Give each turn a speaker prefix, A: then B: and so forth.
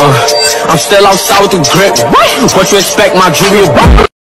A: Uh, I'm still outside with the grip. What you expect, my jewelry?